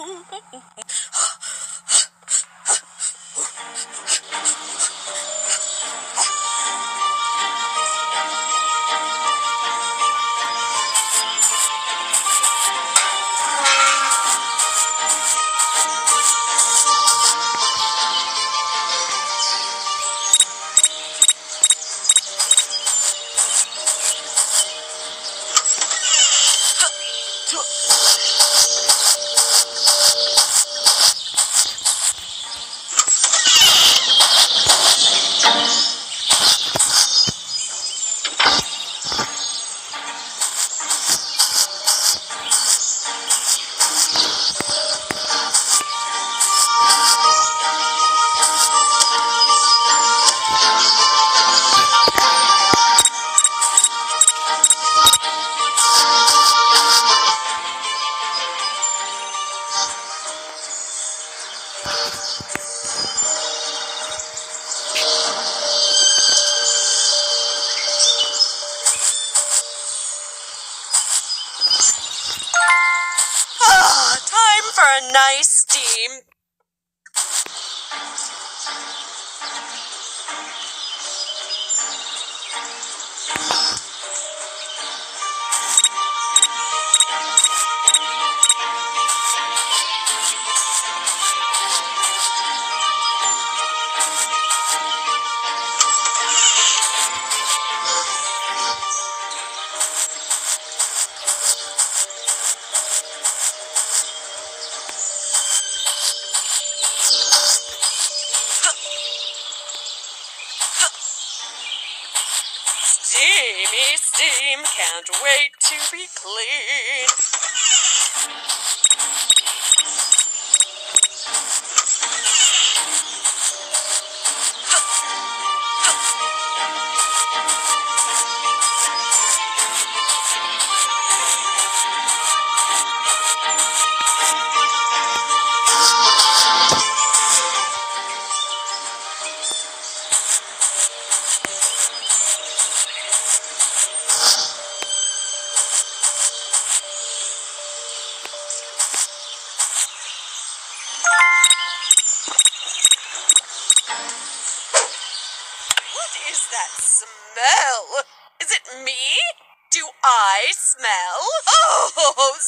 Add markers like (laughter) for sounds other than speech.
Time (laughs) for a nice steam. Steamy steam, can't wait to be clean. What is that smell? Is it me? Do I smell? Oh,